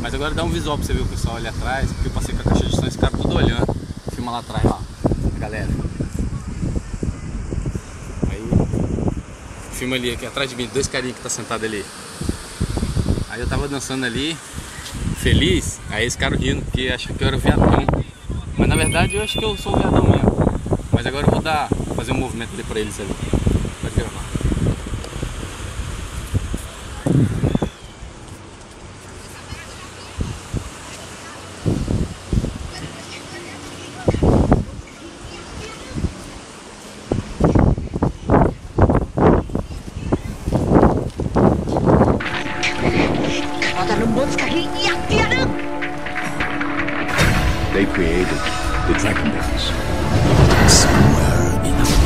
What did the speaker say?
Mas agora dá um visual pra você ver o pessoal ali atrás, porque eu passei com a caixa de som, esse cara tudo olhando. Filma lá atrás, ó, a galera. Aí, filma ali, aqui atrás de mim, dois carinhas que tá sentado ali. Aí eu tava dançando ali, feliz, aí esse cara rindo, porque acha que eu era o viadão. Mas na verdade eu acho que eu sou o viadão mesmo. Mas agora eu vou dar, fazer um movimento ali pra eles ali. They created the Dragon Dance. Somewhere in the